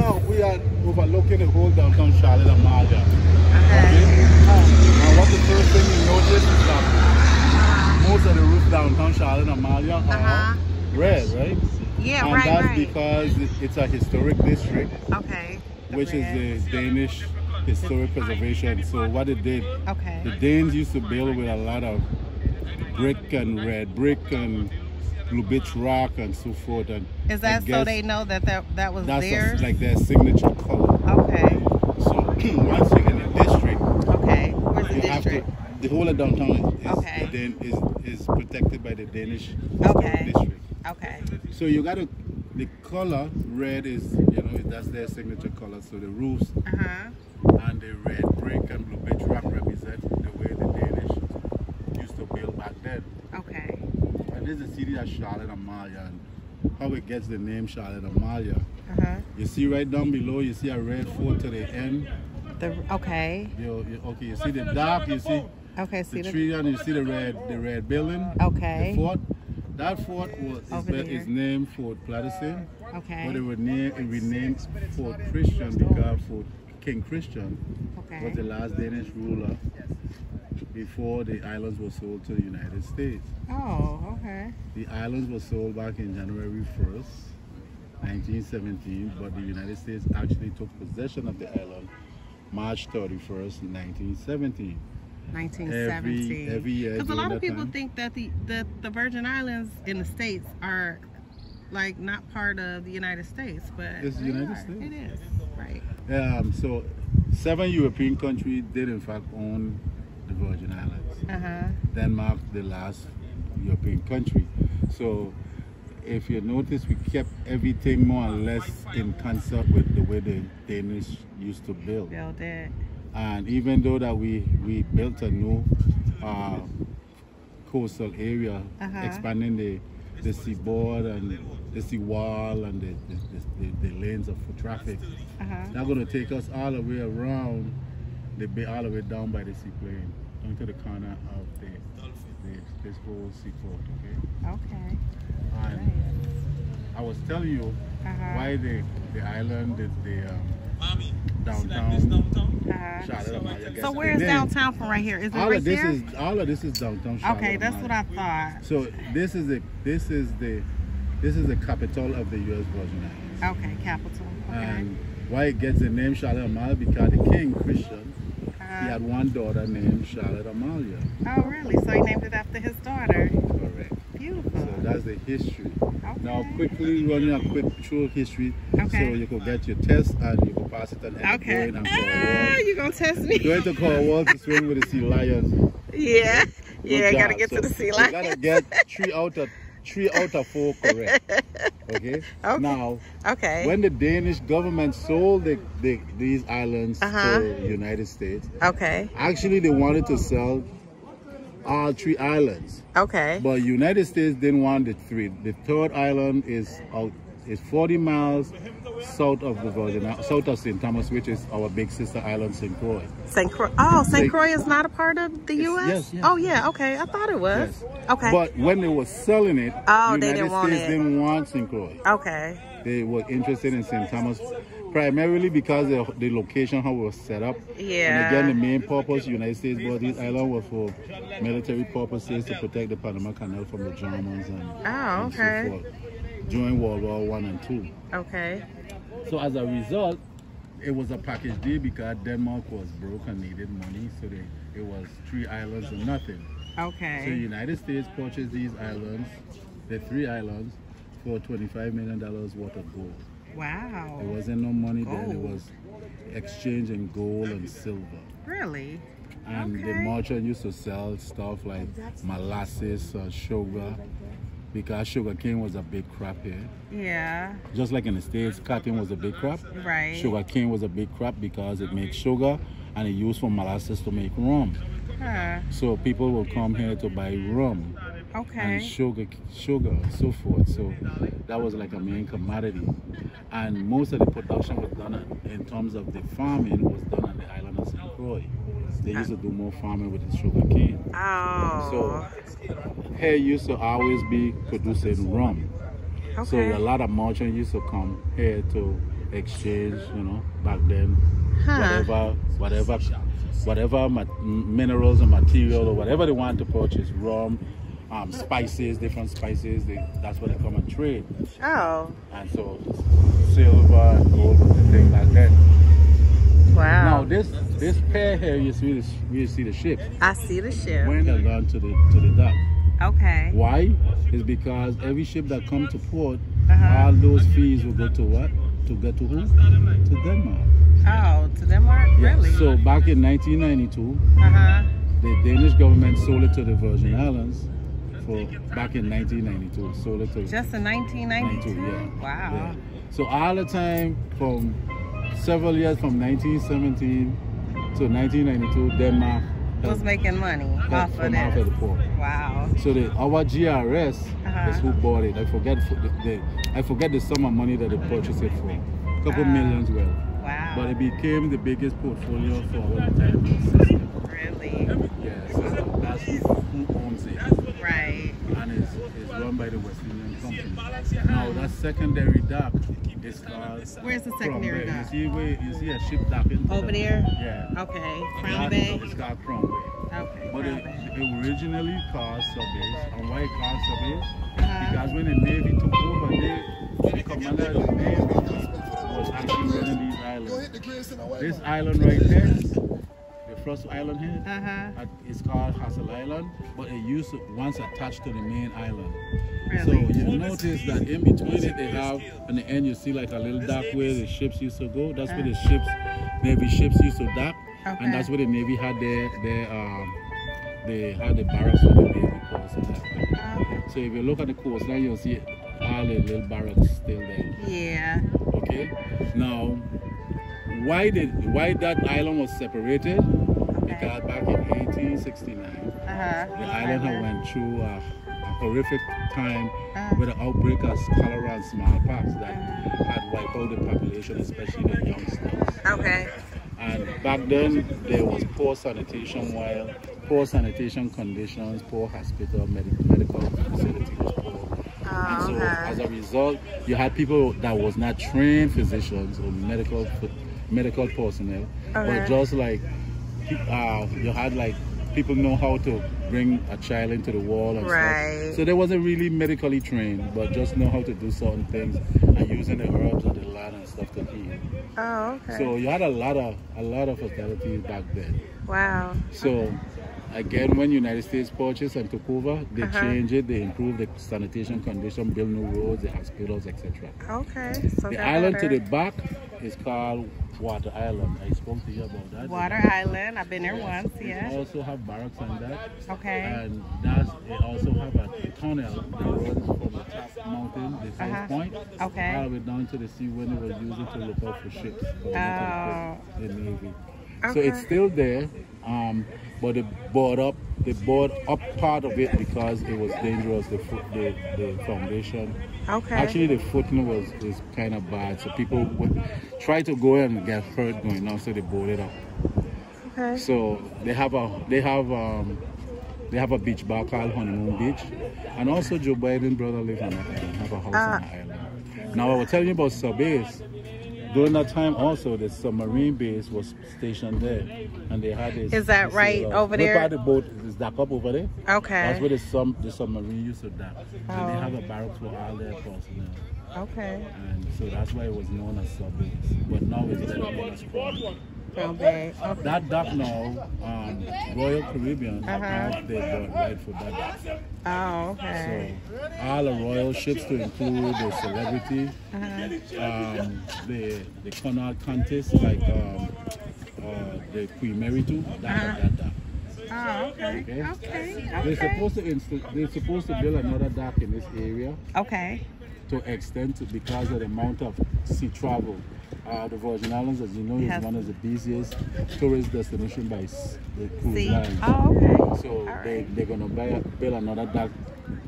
now we are overlooking the whole downtown Charlotte and Amalie. Okay. Now what the first thing you notice is that most of the roofs downtown Charlotte and Amalie are Uh-huh. red, right? Yeah, and right, that's right. because it's a historic district, okay. The which red. is the Danish historic preservation. So what it did, Okay. the Danes used to build with a lot of brick and red brick and blue bitch rock and so forth. And Is that so they know that that, that was that's a- theirs? like their signature color. okay. So once you're in the district, Okay. Where's the district? to. The whole of downtown is, Okay. Dan, is is protected by the Danish Okay. district. Okay. So you got to the color red is you know that's their signature color. So the roofs Uh huh. and the red brick and blue bitch rock represent the way the Danish used to build back then. Okay. And this is the city of Charlotte Amalie and how it gets the name Charlotte Amalie. Uh huh. You see right down below, you see a red fort to the end. The okay. You, you, okay, you see the dock, you see Okay. See the the. tree and you see the red the red building. Okay. The fort. That fort was is, Over be- there. is named Fort Platterson, Okay. but it was named it renamed Fort Christian because Fort King Christian was the last Danish ruler before the islands were sold to the United States. Oh. Okay. The islands were sold back in January 1st, 1917, but the United States actually took possession of the island March 31st, 1917. 1917. every every year Because a lot of people time. think that the, the the Virgin Islands in the states are like not part of the United States, but It's the United are. States. It is right. Um, so, seven European countries did in fact own the Virgin Islands. Uh huh. Denmark, the last European country. So, if you notice, we kept everything more or less in concert with the way the Danish used to build. Build it. And even though that we we built a new uh, coastal area, Uh-huh. expanding the the seaboard and the seawall and the the, the, the, the lanes of for traffic, Uh huh. that's going to take us all the way around the bay, all the way down by the seaplane, down to the corner of the, the this whole seaport. Okay, Okay. and I was telling you Uh-huh. why the the island, the, the um, Mommy, see that this downtown. downtown? Uh-huh. Charlotte Amalie gets So where is name. downtown from right here? Is it All right of this there? is all of this is downtown. Charlotte okay, that's what I thought. So this is the this is the this is the capital of the U.S. Virgin Islands. Okay, capital. Okay. And why it gets the name Charlotte Amalie because the king Christian he had one daughter named Charlotte Amalie. oh, really? So he named it after his daughter. Correct. Beautiful. So that's the history. Okay. Now quickly running a quick true history Okay. so you could get your test and you can pass it on any Okay. going and Ah, Cornwall. you gonna test me? Going to Cornwall to swim with the sea lions. Yeah. Good Yeah, gotta job. get to the sea You gotta get three out of three out of four correct. Okay. Okay. Now, Okay. when the Danish government sold the, the, these islands Uh-huh. to the United States, okay. actually they wanted to sell all three islands, Okay. but United States didn't want the three. The third island is out is 40 miles south of the Virgin, south of St. Thomas, which is our big sister island, St. Croix. St. Croix. Oh, St. Croix is not a part of the U.S. yes, yes. Oh yeah. Okay. I thought it was. Yes. Okay. But when they were selling it, Oh, they United didn't want States it. didn't want St. Croix. okay. They were interested in St. Thomas primarily because the, the location how it was set up. Yeah. And again, the main purpose United States bought this island was for military purposes to protect the Panama Canal from the Germans and, Oh, and so during World War One and Two. Okay. So as a result, it was a package deal because Denmark was broke and needed money, so they, it was three islands and nothing. Okay. So the United States purchased these islands, the three islands, for $25 million worth of gold. Wow. There wasn't no money then, it was exchange in gold and silver. Really? And the merchant used to sell stuff like molasses, uh, sugar, because sugar cane was a big crop here. Yeah. Just like in the States, cotton was a big crop. Right. Sugar cane was a big crop because it makes sugar and it used for molasses to make rum. Huh. So people will come here to buy rum Okay. and sugar, sugar and so forth. So that was like a main commodity. And most of the production was done in terms of the farming was done on the island of St. Croix. They used to do more farming with the sugar cane. Oh. So here used to always be producing rum. So a lot of merchants used to come here to exchange, you know, back then. Huh. Whatever, whatever, whatever minerals and material or whatever they want to purchase, rum, um, spices, different spices. They, that's what they come and trade. Oh, And so silver, gold, and things like that. Now wow. this this pair here, you see the you see the ship. I see the ship. When they gone to the to the dock. Okay. Why? Is because every ship that come to port, Uh-huh. all those fees will go to what? To get to who? To Denmark. Oh, to Denmark? Yeah. Really? So back in 1992, uh-huh. the Danish government sold it to the Virgin Islands for back in 1992. Sold it to Just in 1992? 92, yeah. Wow. Yeah. So all the time from several years from 1917 to 1992, Denmark Was making money off of from off of the port. Wow. So the our GRS Uh-huh. is who bought it. I forget the, the I forget the sum of money that they purchased it for. A couple Ah. millions well. Wow. But it became the biggest portfolio for our retirement system. really? Yeah, so that's who, who owns it. Right. And it's, it's run by the West Indian Company. Now that secondary dock is called Where's the secondary Bay. You dock? see where you see a ship docking? Over there? Yeah. Okay. Crown That- Bay? It's called Crown Bay. Okay. But Crown it, Bay. it originally called subbase. And why it called subbase? Uh-huh. Because when the Navy took over, they, the commander of the Navy was actually running these islands. This island right here, the first island here, Uh-huh. uh, it's called Hassel Island, but it used to once attached to the main island. So you notice that in between it, they have, on the end, you see like a little dock where the ships used to go. That's where the ships, Navy ships used to dock. Okay. And that's where the Navy had their, their um, they had the barracks for the Navy corps and that. Okay. So if you look at the coastline, you'll see all the little barracks still there. Yeah. Okay. Now, why did why that island was separated? Because back in 1869, Uh-huh. the island had went through a, a horrific time Uh. with an outbreak of cholera and smallpox that had wiped out the population, especially the youngsters. Okay. And back then, there was poor sanitation, while poor sanitation conditions, poor hospital, med- medical facilities poor. And so, okay. as a result, you had people that was not trained physicians or medical medical personnel, Okay. but just like uh, you had like people know how to bring a child into the wall and Right. stuff. So they wasn't really medically trained, but just know how to do certain things and using the herbs of the land and stuff to heal. Oh, okay. So you had a lot of a lot of fatalities back then. wow. So again, when United States purchased and took over, they Uh-huh. changed it. They improved the sanitation condition, built new roads, the hospitals, etc. Okay. So The island to the back is called Water Island. I spoke to you about that. Water Island. I've been there once. It Yeah. also have barracks on that, Okay. and that's it also have a tunnel that runs from the top mountain, the south Uh-huh. point, Okay. all the way down to the sea when they were using to look out for ships. for Oh. the Navy. So it's still there, um, but they board up, they board up part of it because it was dangerous. The foot, the, the foundation. Okay. Actually, the footing was is kind of bad, so people would try to go and get hurt going down, so they boarded up. okay. So they have a they have um they have a beach bar called Honeymoon Beach, and also Joe Biden brother lives on that island, have a house Ah. on the island. Now I was telling you about subbase. During that time, also the submarine base was stationed there, and they had this. Is that this right little- over what there? part of the boat is dock up over there? Okay. That's where the sub the submarine used to dock, and they Oh. have a oh. barracks for all their personnel, Okay. and so that's why it was known as subbase. But now it's better known as Crown Bay. Okay. That dock now, um, Royal Caribbean Uh-huh. have their bird right for that. Oh, okay. So all the royal ships to include the celebrity, Uh-huh. um, the the Cunard Countess like um, uh, the Queen Mary too. That Uh-huh. that dock. Oh, okay. Okay. Okay. They're supposed to they're supposed to build another dock in this area Okay. to extend to because of the amount of sea travel. Uh, the Virgin Islands, as you know, is one of the busiest tourist destination by the cruise See. lines. Oh, okay. So All they, right. they're gonna build another dock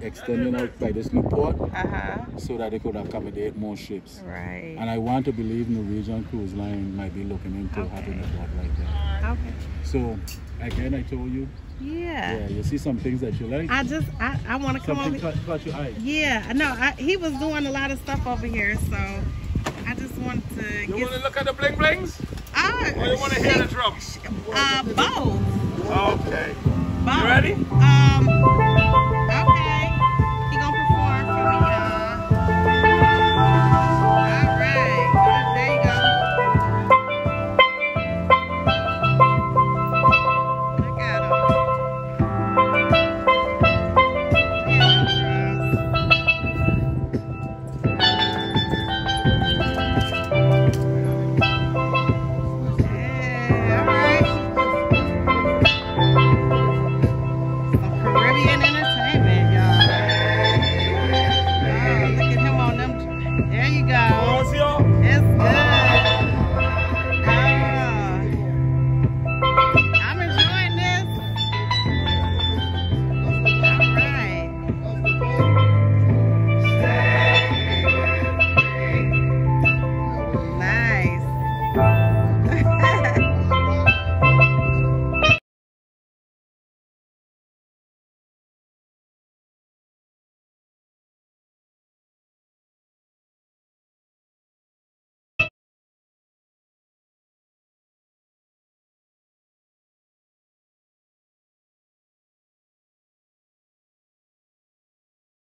extending out by this new port Uh-huh. so that they could accommodate more ships. Right. And I want to believe Norwegian Cruise Line might be looking into Okay. having a dock like that. Okay. So again, I told you, Yeah. yeah, you see some things that you like. I just I, I want to come over. caught, caught your eye. Yeah. No. I, he was doing a lot of stuff over here, so I just wanted to You want to look at the bling blings? uh, Or you want to hear the drums? Uh, both. Okay. Both. You ready? Um, There you go.